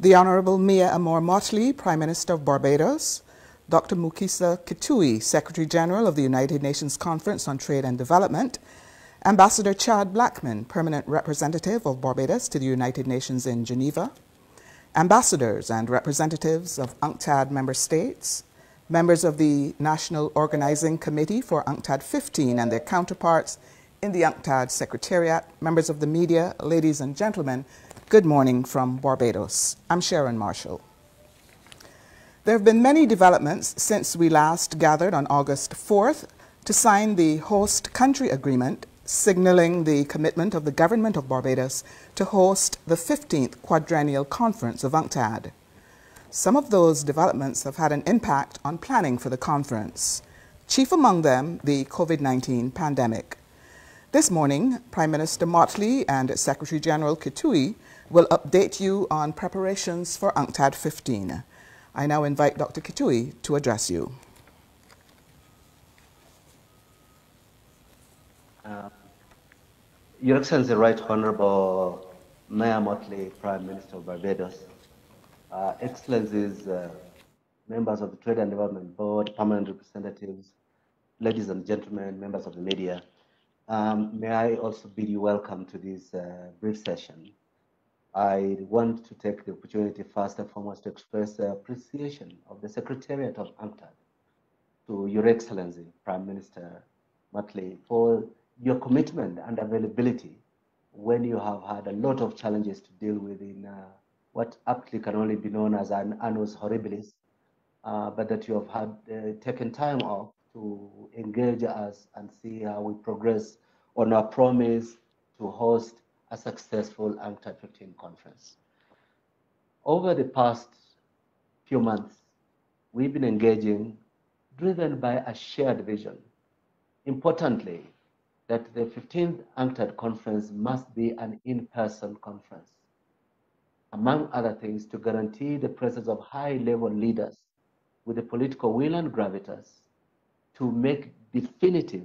the Honorable Mia Amor Mottley, Prime Minister of Barbados, Dr. Mukhisa Kituyi, Secretary General of the United Nations Conference on Trade and Development, Ambassador Chad Blackman, Permanent Representative of Barbados to the United Nations in Geneva, ambassadors and representatives of UNCTAD member states, members of the National Organizing Committee for UNCTAD 15 and their counterparts in the UNCTAD Secretariat, members of the media, ladies and gentlemen, good morning from Barbados. I'm Sharon Marshall. There have been many developments since we last gathered on August 4th to sign the host country agreement signaling the commitment of the government of Barbados to host the 15th quadrennial conference of UNCTAD. Some of those developments have had an impact on planning for the conference, chief among them the COVID 19 pandemic. This morning, Prime Minister Mottley and Secretary General Kituyi will update you on preparations for UNCTAD 15. I now invite Dr. Kituyi to address you. Uh, Your Excellency, Right Honorable Mia Mottley, Prime Minister of Barbados, uh, Excellencies, uh, members of the Trade and Development Board, permanent representatives, ladies and gentlemen, members of the media, um, may I also bid you welcome to this uh, brief session. I want to take the opportunity first and foremost to express appreciation of the Secretariat of UNCTAD to Your Excellency, Prime Minister Mottley, for your commitment and availability when you have had a lot of challenges to deal with in uh, what aptly can only be known as an annus horribilis, uh, but that you have had uh, taken time off to engage us and see how we progress on our promise to host a successful UNCTAD 15 conference. Over the past few months, we've been engaging driven by a shared vision. Importantly, that the 15th UNCTAD conference must be an in-person conference. Among other things, to guarantee the presence of high-level leaders with the political will and gravitas to make definitive,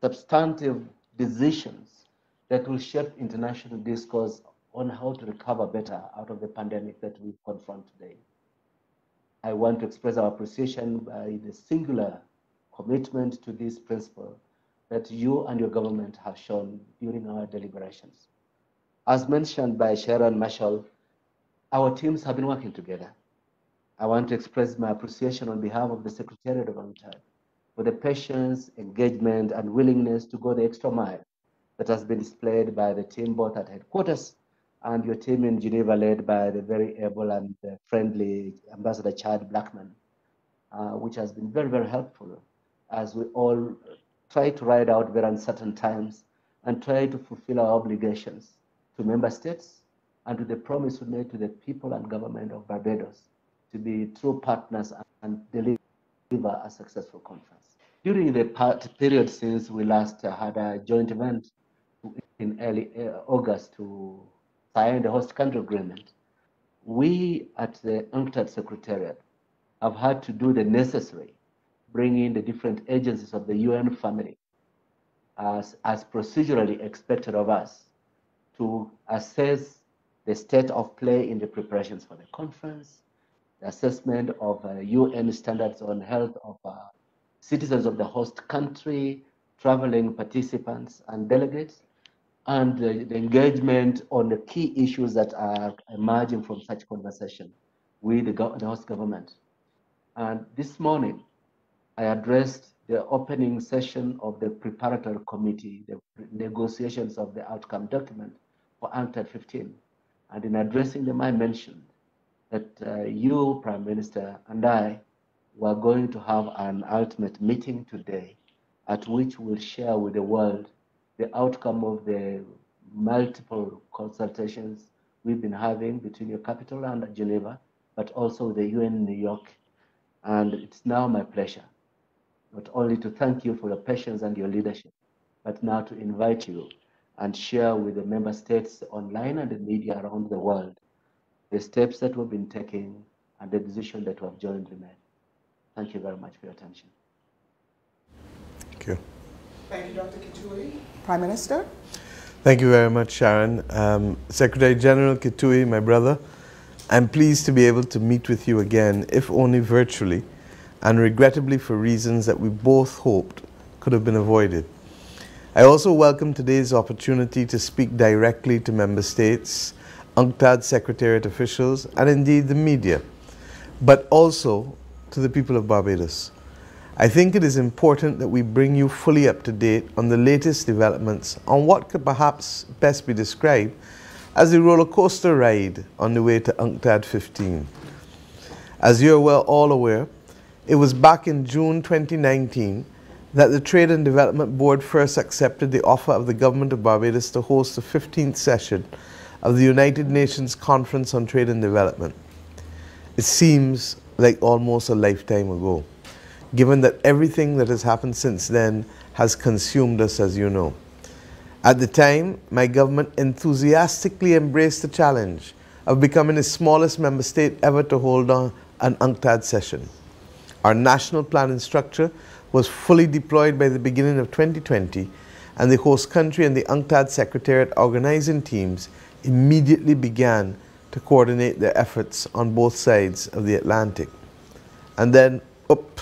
substantive decisions that will shape international discourse on how to recover better out of the pandemic that we confront today. I want to express our appreciation by the singular commitment to this principle that you and your government have shown during our deliberations. As mentioned by Sharon Marshall, our teams have been working together. I want to express my appreciation on behalf of the Secretariat of UNCTAD for the patience, engagement, and willingness to go the extra mile that has been displayed by the team both at headquarters and your team in Geneva led by the very able and friendly Ambassador Chad Blackman, uh, which has been very, very helpful as we all try to ride out very uncertain times and try to fulfill our obligations to member states and to the promise we made to the people and government of Barbados to be true partners and deliver a successful conference. During the period since we last had a joint event in early uh, August to sign the host country agreement, we at the UNCTAD Secretariat have had to do the necessary, bringing the different agencies of the UN family as, as procedurally expected of us to assess the state of play in the preparations for the conference, the assessment of uh, UN standards on health of uh, citizens of the host country, traveling participants and delegates, and the, the, engagement on the key issues that are emerging from such conversation with the, the host government. And this morning, I addressed the opening session of the preparatory committee, the negotiations of the outcome document for UNCTAD 15. And in addressing them, I mentioned that uh, you, Prime Minister, and I were going to have an ultimate meeting today at which we'll share with the world the outcome of the multiple consultations we've been having between your capital and Geneva, but also the UN in New York. And it's now my pleasure not only to thank you for your patience and your leadership, but now to invite you and share with the member states online and the media around the world the steps that we've been taking and the decision that we have jointly made. Thank you very much for your attention. Thank you. Thank you, Dr. Kituyi. Prime Minister? Thank you very much, Sharon. Um, Secretary General Kituyi, my brother, I'm pleased to be able to meet with you again, if only virtually, and regrettably for reasons that we both hoped could have been avoided. I also welcome today's opportunity to speak directly to member states, UNCTAD Secretariat officials, and indeed the media, but also to the people of Barbados. I think it is important that we bring you fully up to date on the latest developments on what could perhaps best be described as the roller coaster ride on the way to UNCTAD 15. As you are well all aware, it was back in June 2019 that the Trade and Development Board first accepted the offer of the Government of Barbados to host the 15th session of the United Nations Conference on Trade and Development. It seems like almost a lifetime ago given that everything that has happened since then has consumed us, as you know. At the time, my government enthusiastically embraced the challenge of becoming the smallest member state ever to hold on an UNCTAD session. Our national planning structure was fully deployed by the beginning of 2020, and the host country and the UNCTAD Secretariat organizing teams immediately began to coordinate their efforts on both sides of the Atlantic. And then, up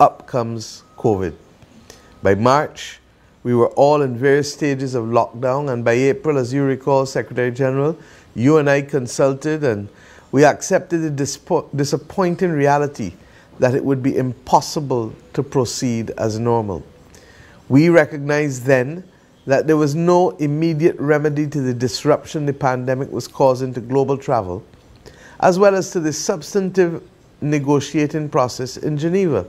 up comes COVID. By March, we were all in various stages of lockdown, and by April, as you recall, Secretary General, you and I consulted and we accepted the disappointing reality that it would be impossible to proceed as normal. We recognized then that there was no immediate remedy to the disruption the pandemic was causing to global travel, as well as to the substantive negotiating process in Geneva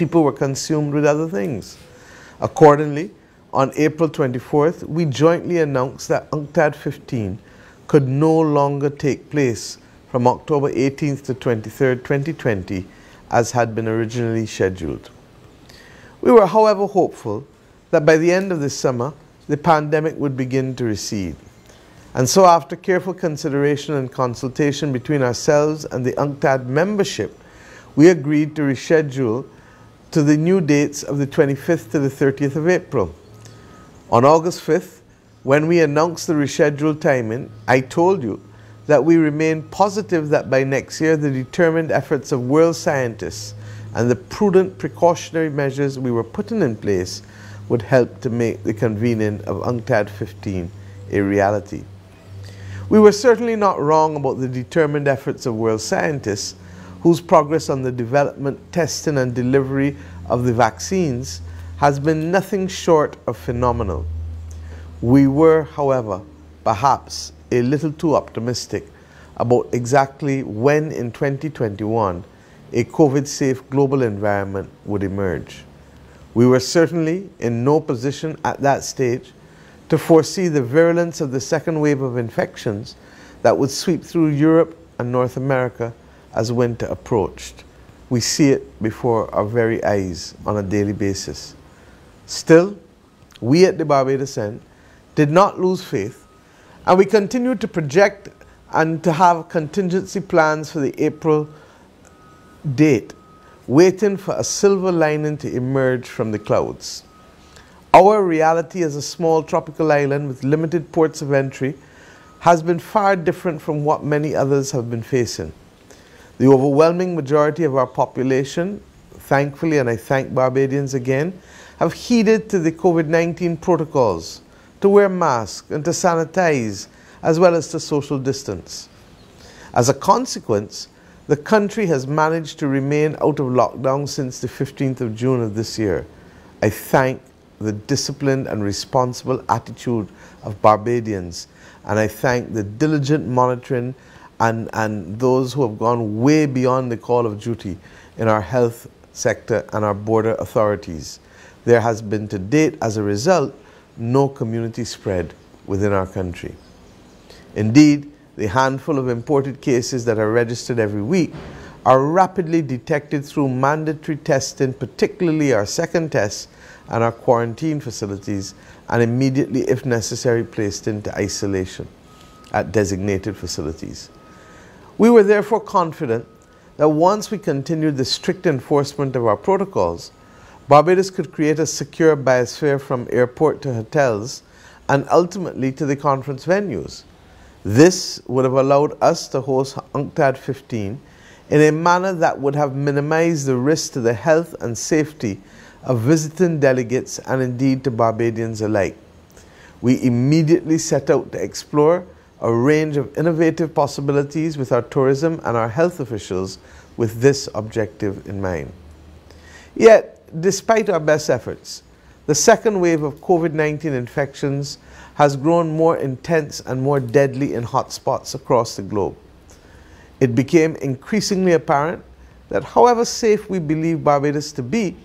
people were consumed with other things. Accordingly, on April 24th, we jointly announced that UNCTAD 15 could no longer take place from October 18th to 23rd, 2020, as had been originally scheduled. We were, however, hopeful that by the end of this summer, the pandemic would begin to recede. And so, after careful consideration and consultation between ourselves and the UNCTAD membership, we agreed to reschedule to the new dates of the 25th to the 30th of April. On August 5th, when we announced the rescheduled timing, I told you that we remain positive that by next year the determined efforts of world scientists and the prudent precautionary measures we were putting in place would help to make the convening of UNCTAD 15 a reality. We were certainly not wrong about the determined efforts of world scientists whose progress on the development, testing, and delivery of the vaccines has been nothing short of phenomenal. We were, however, perhaps a little too optimistic about exactly when in 2021 a COVID safe global environment would emerge. We were certainly in no position at that stage to foresee the virulence of the second wave of infections that would sweep through Europe and North America as winter approached. We see it before our very eyes on a daily basis. Still, we at the Barbados End did not lose faith, and we continued to project and to have contingency plans for the April date, waiting for a silver lining to emerge from the clouds. Our reality as a small tropical island with limited ports of entry has been far different from what many others have been facing. The overwhelming majority of our population, thankfully, and I thank Barbadians again, have heeded to the COVID 19 protocols to wear masks and to sanitize, as well as to social distance. As a consequence, the country has managed to remain out of lockdown since the 15th of June of this year. I thank the disciplined and responsible attitude of Barbadians, and I thank the diligent monitoring and, and those who have gone way beyond the call of duty in our health sector and our border authorities. There has been to date, as a result, no community spread within our country. Indeed, the handful of imported cases that are registered every week are rapidly detected through mandatory testing, particularly our second test and our quarantine facilities, and immediately, if necessary, placed into isolation at designated facilities. We were therefore confident that once we continued the strict enforcement of our protocols, Barbados could create a secure biosphere from airport to hotels and ultimately to the conference venues. This would have allowed us to host UNCTAD 15 in a manner that would have minimized the risk to the health and safety of visiting delegates and indeed to Barbadians alike. We immediately set out to explore a range of innovative possibilities with our tourism and our health officials with this objective in mind. Yet, despite our best efforts, the second wave of COVID 19 infections has grown more intense and more deadly in hotspots across the globe. It became increasingly apparent that, however safe we believe Barbados to be,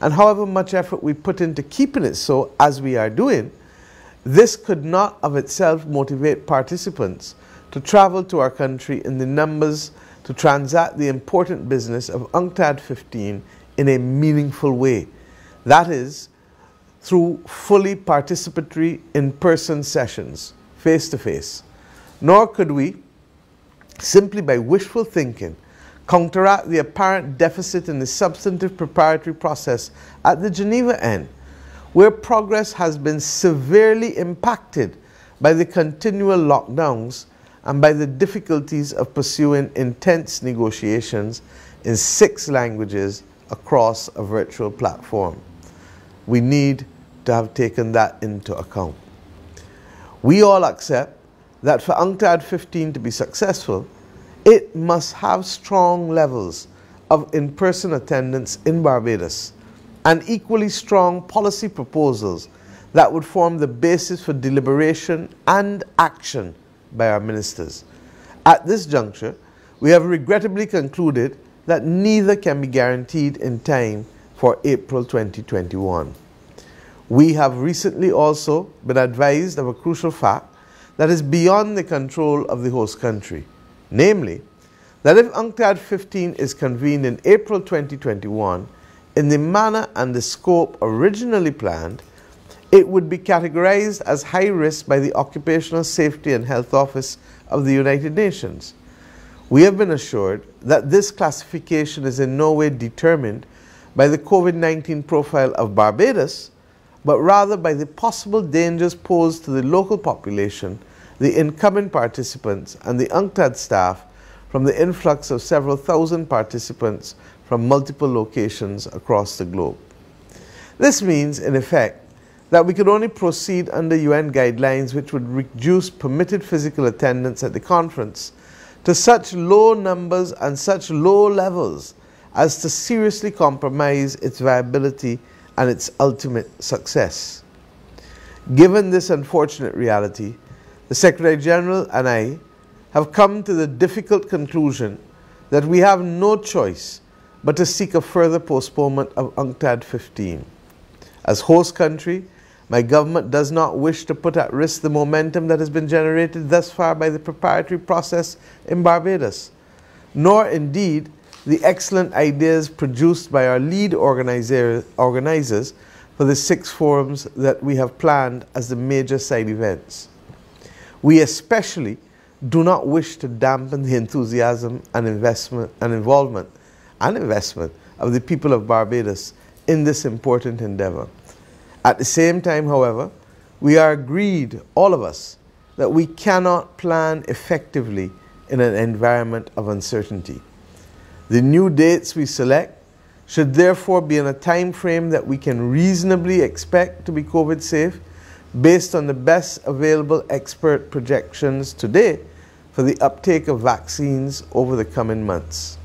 and however much effort we put into keeping it so, as we are doing, this could not of itself motivate participants to travel to our country in the numbers to transact the important business of UNCTAD 15 in a meaningful way. That is, through fully participatory in person sessions, face to face. Nor could we, simply by wishful thinking, counteract the apparent deficit in the substantive preparatory process at the Geneva end, where progress has been severely impacted by the continual lockdowns and by the difficulties of pursuing intense negotiations in six languages across a virtual platform. We need to have taken that into account. We all accept that for UNCTAD 15 to be successful, it must have strong levels of in person attendance in Barbados and equally strong policy proposals that would form the basis for deliberation and action by our ministers. At this juncture, we have regrettably concluded that neither can be guaranteed in time for April 2021. We have recently also been advised of a crucial fact that is beyond the control of the host country, namely, that if UNCTAD 15 is convened in April 2021 in the manner and the scope originally planned, it would be categorized as high risk by the Occupational Safety and Health Office of the United Nations. We have been assured that this classification is in no way determined by the COVID 19 profile of Barbados, but rather by the possible dangers posed to the local population, the incoming participants, and the UNCTAD staff from the influx of several thousand participants from multiple locations across the globe. This means, in effect, that we could only proceed under UN guidelines which would reduce permitted physical attendance at the conference to such low numbers and such low levels as to seriously compromise its viability and its ultimate success. Given this unfortunate reality, the Secretary General and I have come to the difficult conclusion that we have no choice but to seek a further postponement of UNCTAD 15. As host country, my government does not wish to put at risk the momentum that has been generated thus far by the preparatory process in Barbados, nor indeed the excellent ideas produced by our lead organizer, organizers for the six forums that we have planned as the major side events. We especially do not wish to dampen the enthusiasm and investment and involvement and investment of the people of Barbados in this important endeavor. At the same time, however, we are agreed, all of us, that we cannot plan effectively in an environment of uncertainty. The new dates we select should therefore be in a time frame that we can reasonably expect to be COVID safe based on the best available expert projections today for the uptake of vaccines over the coming months.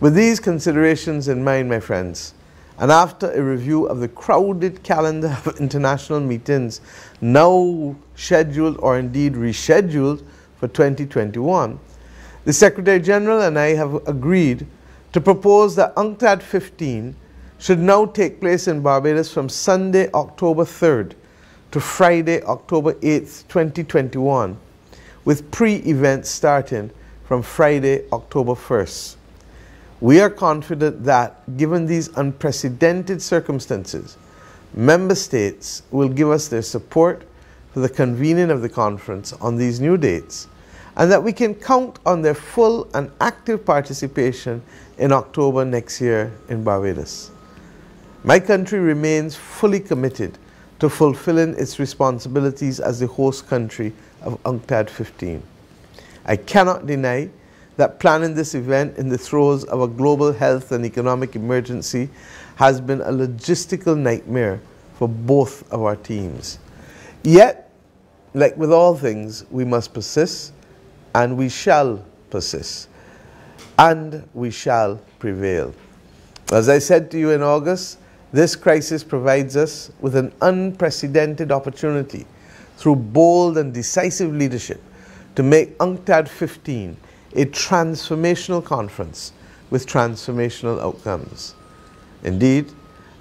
With these considerations in mind, my friends, and after a review of the crowded calendar of international meetings now scheduled or indeed rescheduled for 2021, the Secretary General and I have agreed to propose that UNCTAD 15 should now take place in Barbados from Sunday, October 3rd to Friday, October 8th, 2021, with pre events starting from Friday, October 1st. We are confident that, given these unprecedented circumstances, member states will give us their support for the convening of the conference on these new dates, and that we can count on their full and active participation in October next year in Barbados. My country remains fully committed to fulfilling its responsibilities as the host country of UNCTAD 15. I cannot deny that planning this event in the throes of a global health and economic emergency has been a logistical nightmare for both of our teams. Yet, like with all things, we must persist and we shall persist and we shall prevail. As I said to you in August, this crisis provides us with an unprecedented opportunity through bold and decisive leadership to make UNCTAD 15 a transformational conference with transformational outcomes. Indeed,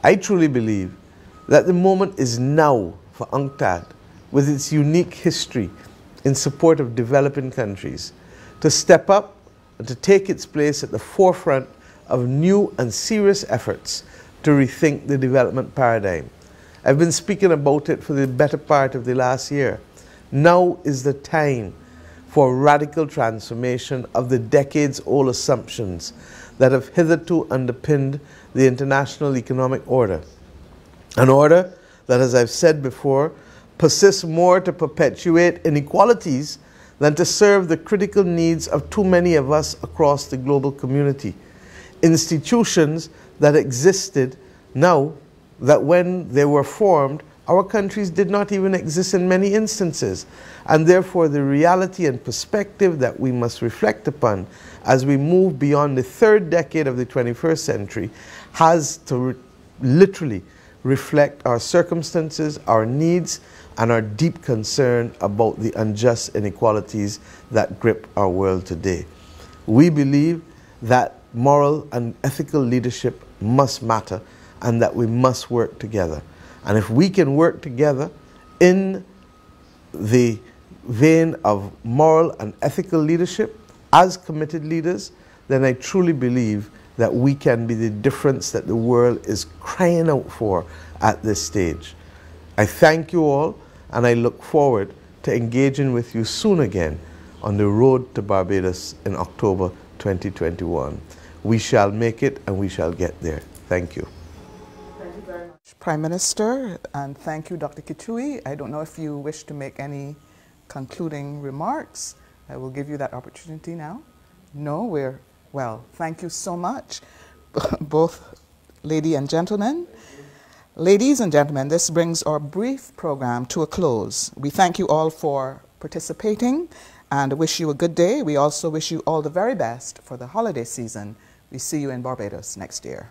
I truly believe that the moment is now for UNCTAD, with its unique history in support of developing countries, to step up and to take its place at the forefront of new and serious efforts to rethink the development paradigm. I've been speaking about it for the better part of the last year. Now is the time for radical transformation of the decades old assumptions that have hitherto underpinned the international economic order. An order that, as I've said before, persists more to perpetuate inequalities than to serve the critical needs of too many of us across the global community. Institutions that existed now that when they were formed, our countries did not even exist in many instances. And therefore, the reality and perspective that we must reflect upon as we move beyond the third decade of the 21st century has to literally reflect our circumstances, our needs, and our deep concern about the unjust inequalities that grip our world today. We believe that moral and ethical leadership must matter and that we must work together. And if we can work together in the vein of moral and ethical leadership as committed leaders, then I truly believe that we can be the difference that the world is crying out for at this stage. I thank you all and I look forward to engaging with you soon again on the road to Barbados in October 2021. We shall make it and we shall get there. Thank you. Thank you very much, Prime Minister, and thank you, Dr. Kituyi. I don't know if you wish to make any concluding remarks. I will give you that opportunity now. No, we're, well, thank you so much, both lady and gentlemen. Ladies and gentlemen, this brings our brief program to a close. We thank you all for participating and wish you a good day. We also wish you all the very best for the holiday season. We see you in Barbados next year.